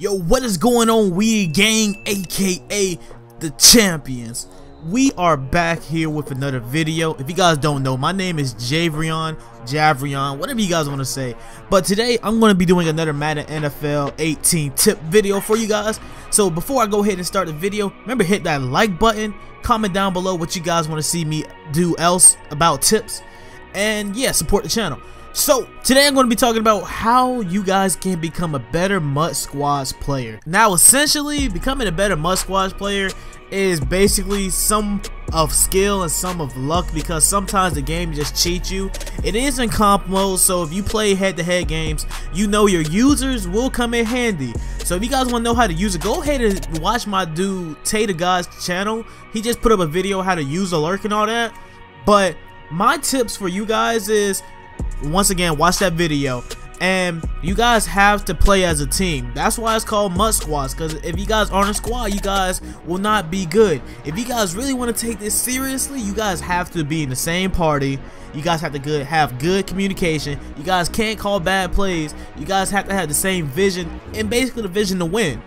Yo, what is going on, Weed Gang, aka the Champions? We are back here with another video. If you guys don't know, my name is Javrien, Javrien, whatever you guys want to say. But today, I'm going to be doing another Madden NFL 18 tip video for you guys. So before I go ahead and start the video, remember hit that like button, comment down below what you guys want to see me do else about tips, and yeah, support the channel. So, today I'm going to be talking about how you guys can become a better MUT Squads player. Now, essentially, becoming a better MUT Squads player is basically some of skill and some of luck because sometimes the game just cheats you. It is in comp mode, so if you play head-to-head -head games, you know your users will come in handy. So if you guys want to know how to use it, go ahead and watch my dude Tater God's channel. He just put up a video how to use a lurk and all that. But my tips for you guys is once again, watch that video. And you guys have to play as a team. That's why it's called MUT Squads. Because if you guys aren't a squad, you guys will not be good. If you guys really want to take this seriously, you guys have to be in the same party. You guys have to good have good communication. You guys can't call bad plays. You guys have to have the same vision and basically the vision to win.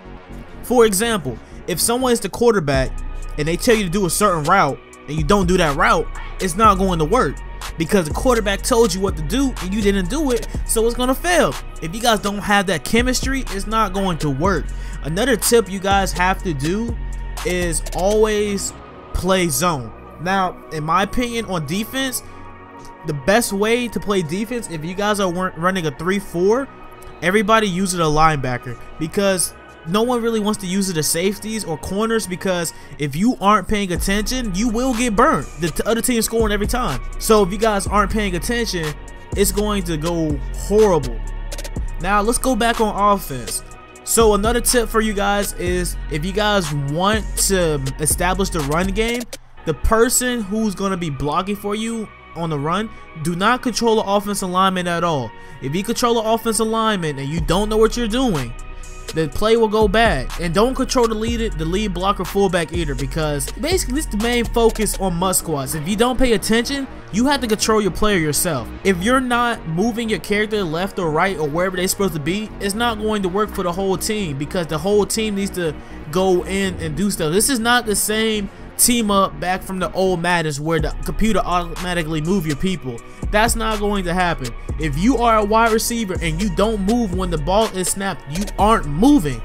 For example, if someone is the quarterback and they tell you to do a certain route and you don't do that route, it's not going to work because the quarterback told you what to do and you didn't do it, so it's gonna fail. If you guys don't have that chemistry, it's not going to work. Another tip you guys have to do is always play zone. Now, in my opinion, on defense, the best way to play defense, if you guys are running a 3-4, everybody uses a linebacker because no one really wants to use it as safeties or corners because if you aren't paying attention, you will get burned. The other team scoring every time. So if you guys aren't paying attention, it's going to go horrible. Now let's go back on offense. So another tip for you guys is if you guys want to establish the run game, the person who's going to be blocking for you on the run, do not control the offense alignment at all. If you control the offense alignment and you don't know what you're doing, the play will go bad. And don't control the lead the lead blocker fullback either because basically this is the main focus on Squads. If you don't pay attention, you have to control your player yourself. If you're not moving your character left or right or wherever they're supposed to be, it's not going to work for the whole team because the whole team needs to go in and do stuff. This is not the same team up back from the old Maddens where the computer automatically move your people. That's not going to happen. If you are a wide receiver and you don't move when the ball is snapped, you aren't moving.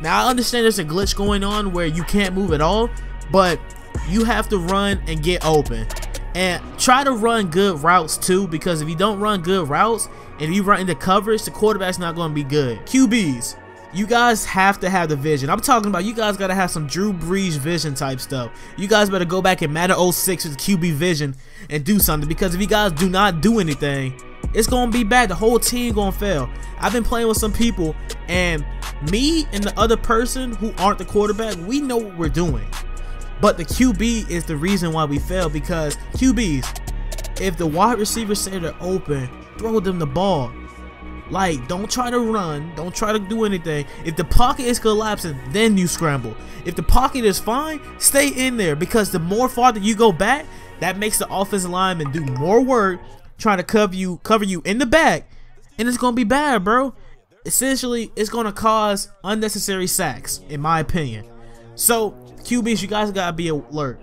Now I understand there's a glitch going on where you can't move at all, but you have to run and get open. And try to run good routes too because if you don't run good routes and you run into coverage, the quarterback's not going to be good. QBs, you guys have to have the vision. I'm talking about you guys got to have some Drew Brees vision type stuff. You guys better go back and Madden 06 with QB vision and do something because if you guys do not do anything, it's going to be bad. The whole team going to fail. I've been playing with some people and me and the other person who aren't the quarterback, we know what we're doing. But the QB is the reason why we fail because QBs, if the wide receivers say they're open, throw them the ball. Like, don't try to run. Don't try to do anything. If the pocket is collapsing, then you scramble. If the pocket is fine, stay in there because the more farther you go back, that makes the offensive lineman do more work trying to cover you, cover you in the back, and it's gonna be bad, bro. Essentially, it's gonna cause unnecessary sacks, in my opinion. So, QBs, you guys gotta be alert.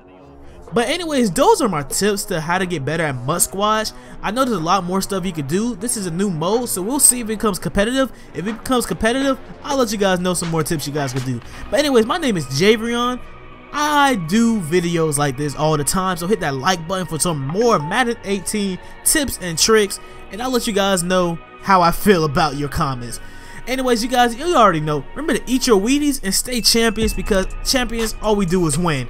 But anyways, those are my tips to how to get better at MUT Squads. I know there's a lot more stuff you could do. This is a new mode, so we'll see if it becomes competitive. If it becomes competitive, I'll let you guys know some more tips you guys can do. But anyways, my name is Javrien. I do videos like this all the time, so hit that like button for some more Madden 18 tips and tricks, and I'll let you guys know how I feel about your comments. Anyways, you guys, you already know. Remember to eat your Wheaties and stay champions because champions, all we do is win.